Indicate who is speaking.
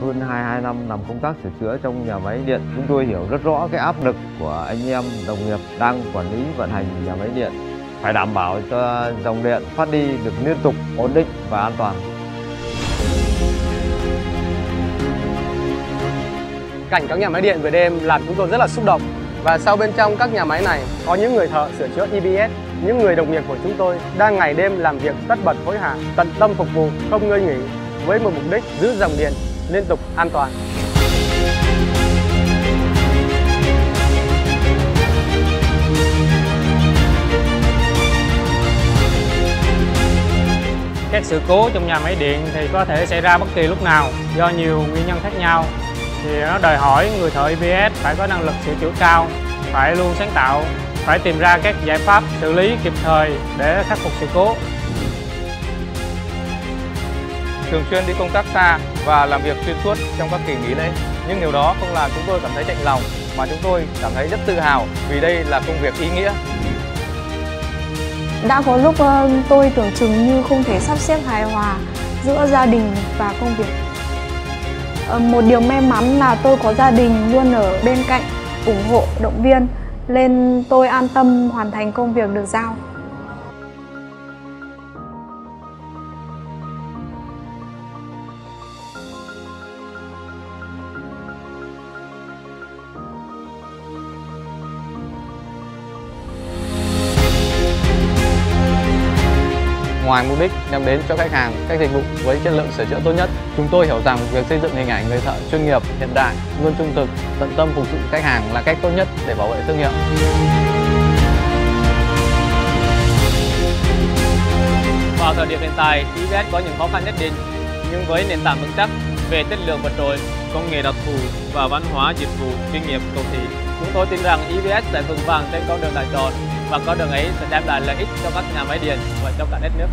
Speaker 1: Hơn 22 năm làm công tác sửa chữa trong nhà máy điện, chúng tôi hiểu rất rõ cái áp lực của anh em đồng nghiệp đang quản lý vận hành nhà máy điện. Phải đảm bảo cho dòng điện phát đi được liên tục, ổn định và an toàn.
Speaker 2: Cảnh các nhà máy điện về đêm làm chúng tôi rất là xúc động. Và sau bên trong các nhà máy này có những người thợ sửa chữa EBS, những người đồng nghiệp của chúng tôi đang ngày đêm làm việc tất bật hối hả, tận tâm phục vụ, không ngơi nghỉ với một mục đích giữ dòng điện liên tục an toàn.
Speaker 3: Các sự cố trong nhà máy điện thì có thể xảy ra bất kỳ lúc nào do nhiều nguyên nhân khác nhau. Thì nó đòi hỏi người thợ EVS phải có năng lực sửa chữa cao, phải luôn sáng tạo, phải tìm ra các giải pháp xử lý kịp thời để khắc phục sự cố
Speaker 4: thường xuyên đi công tác xa và làm việc xuyên suốt trong các kỳ nghỉ lễ. Nhưng điều đó không làm chúng tôi cảm thấy chạnh lòng mà chúng tôi cảm thấy rất tự hào vì đây là công việc ý nghĩa.
Speaker 5: Đã có lúc ờ, tôi tưởng chừng như không thể sắp xếp hài hòa giữa gia đình và công việc. Ờ, một điều may mắn là tôi có gia đình luôn ở bên cạnh, ủng hộ, động viên, nên tôi an tâm hoàn thành công việc được giao.
Speaker 4: Ngoài mục đích đem đến cho khách hàng các dịch vụ với chất lượng sửa chữa tốt nhất, chúng tôi hiểu rằng việc xây dựng hình ảnh người thợ chuyên nghiệp, hiện đại, luôn trung thực, tận tâm phục vụ khách hàng là cách tốt nhất để bảo vệ thương hiệu.
Speaker 6: Vào thời điểm hiện tại, EVS có những khó khăn nhất định, nhưng với nền tảng vững chắc về chất lượng vật trội, công nghệ đặc thù và văn hóa dịch vụ chuyên nghiệp cầu thị, chúng tôi tin rằng EVS sẽ vững vàng trên con đường đại chọn và con đường ấy sẽ đem lại lợi ích cho các nhà máy điện và cho cả đất nước.